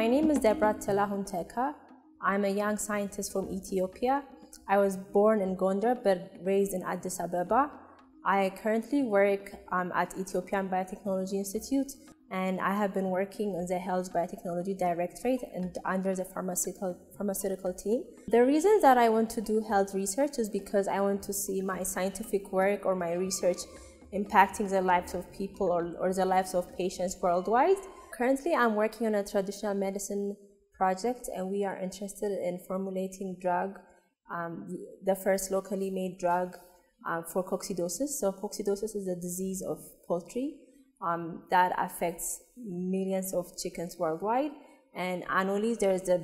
my name is Deborah Telahun Teka. I'm a young scientist from Ethiopia. I was born in Gondar but raised in Addis Ababa. I currently work um, at Ethiopian Biotechnology Institute and I have been working on the Health Biotechnology Directorate and under the pharmaceutical, pharmaceutical team. The reason that I want to do health research is because I want to see my scientific work or my research impacting the lives of people or, or the lives of patients worldwide. Currently, I'm working on a traditional medicine project and we are interested in formulating drug, um, the first locally made drug um, for coccidiosis. So coccidiosis is a disease of poultry um, that affects millions of chickens worldwide. And annually, there is a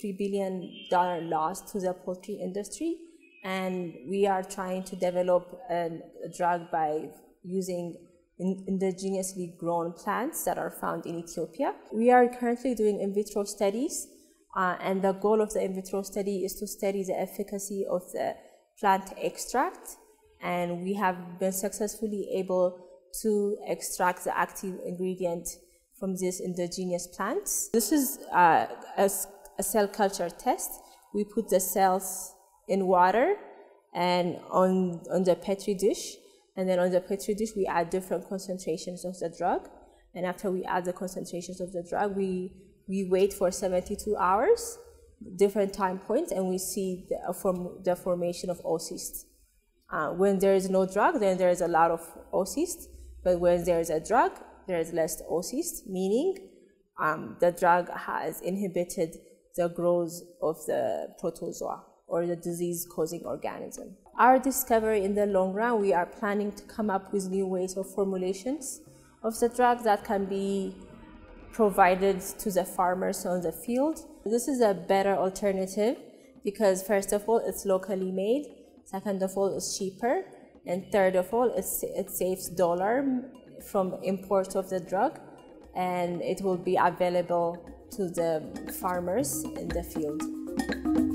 $3 billion loss to the poultry industry. And we are trying to develop a, a drug by using in, indigenously grown plants that are found in Ethiopia. We are currently doing in vitro studies. Uh, and the goal of the in vitro study is to study the efficacy of the plant extract. And we have been successfully able to extract the active ingredient from these indigenous plants. This is uh, a, a, cell culture test. We put the cells in water and on, on the petri dish. And then on the petri dish, we add different concentrations of the drug. And after we add the concentrations of the drug, we, we wait for 72 hours, different time points, and we see the, uh, form, the formation of oocysts. Uh, when there is no drug, then there is a lot of oocysts. But when there's a drug, there is less oocysts, meaning um, the drug has inhibited the growth of the protozoa or the disease-causing organism. Our discovery in the long run, we are planning to come up with new ways or formulations of the drug that can be provided to the farmers on the field. This is a better alternative because first of all, it's locally made. Second of all, it's cheaper. And third of all, it saves dollar from import of the drug and it will be available to the farmers in the field.